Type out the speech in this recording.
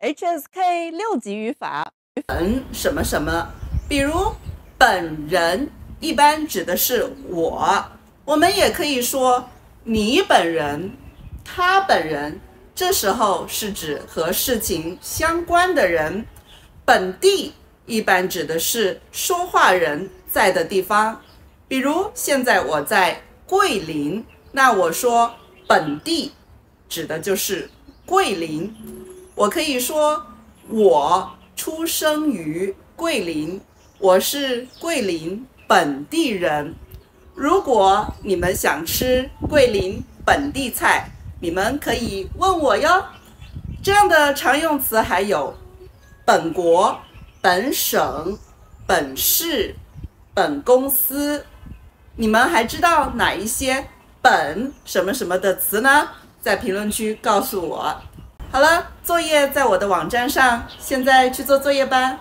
HSK 六级语法。本什么什么，比如本人一般指的是我，我们也可以说你本人、他本人，这时候是指和事情相关的人。本地一般指的是说话人在的地方，比如现在我在桂林，那我说本地指的就是桂林。我可以说我。出生于桂林，我是桂林本地人。如果你们想吃桂林本地菜，你们可以问我哟。这样的常用词还有本国、本省、本市、本公司。你们还知道哪一些本什么什么的词呢？在评论区告诉我。好了，作业在我的网站上，现在去做作业吧。